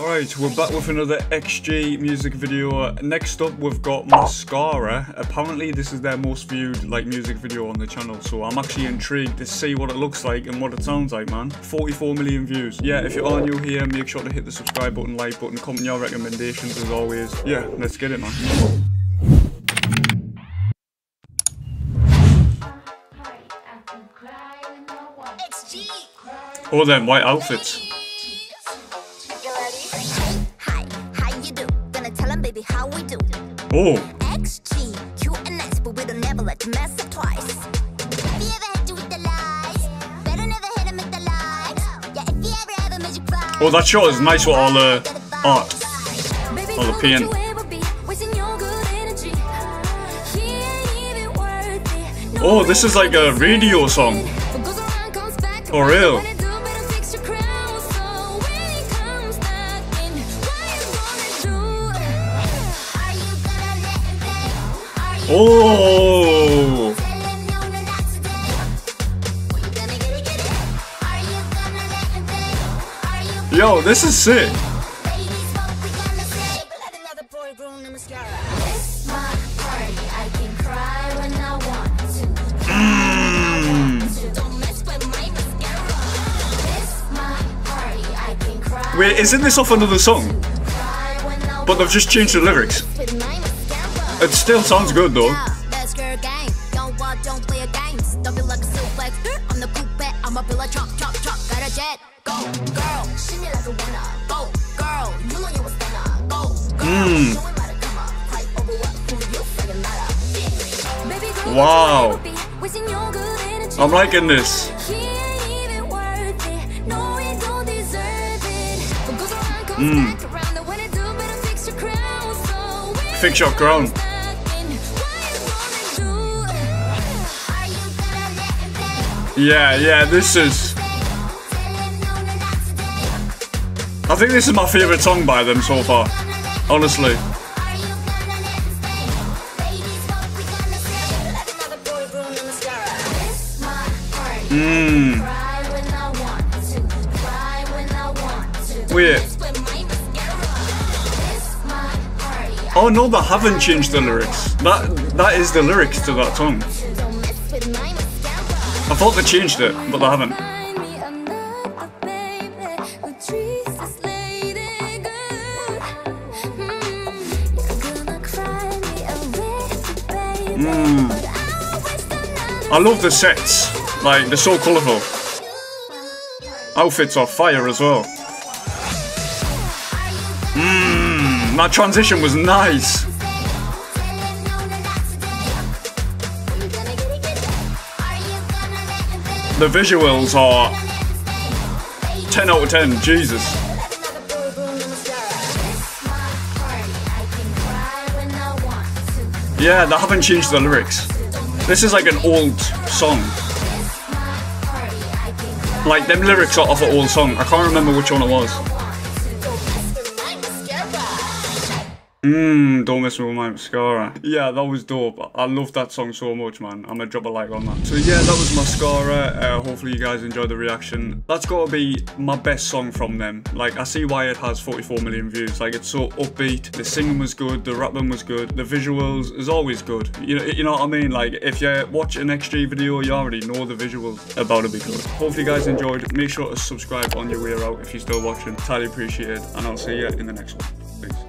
Alright, we're back with another XG music video. Next up, we've got Mascara. Apparently, this is their most viewed like music video on the channel, so I'm actually intrigued to see what it looks like and what it sounds like, man. 44 million views. Yeah, if you are new here, make sure to hit the subscribe button, like button, comment your recommendations as always. Yeah, let's get it, man. Oh, them white outfits. Baby, how we do. Oh, XG, cute and nice, but we don't never let you mess up twice. You ever had with the lies? Better never hit 'em with the lies. Yeah, if you ever have a magic prize. oh, that shot is nice with uh, all the art. All the paint. Oh, this is like a radio song. For real. Oh, yo, this is sick. Mm. Wait, isn't this off another song? But they've just changed the lyrics. It still sounds good though. Let's go game. Don't walk, don't play games. Don't be like a suplex. I'm the coupe, I'm a bill of chop, chop, chop. Got a jet. Go, girl. Shit me like a winner. Go, girl. You know you a stunner. Go, girl. Mm. Show 'em how to come up. Fight over what who you feeling matter. Wow. I'm liking this. Mm. Fix your crown. Yeah, yeah, this is. I think this is my favourite song by them so far. Honestly. Mmm. Wait. Oh no, they haven't changed the lyrics. That that is the lyrics to that song. I thought they changed it, but they haven't. Mm. I love the sets. Like they're so colourful. Outfits are fire as well. Mmm, that transition was nice. The visuals are 10 out of 10, Jesus. Yeah, they haven't changed the lyrics. This is like an old song. Like, them lyrics are off an old song. I can't remember which one it was. Mmm, don't mess with my mascara. Yeah, that was dope. I love that song so much, man. I'm gonna drop a like on that. So yeah, that was Mascara. Uh, hopefully you guys enjoyed the reaction. That's gotta be my best song from them. Like, I see why it has 44 million views. Like, it's so upbeat. The singing was good. The rapping was good. The visuals is always good. You know, you know what I mean? Like, if you watch an XG video, you already know the visuals about to be good. Hopefully you guys enjoyed. Make sure to subscribe on your way out if you're still watching. Highly appreciated. And I'll see you in the next one. Peace.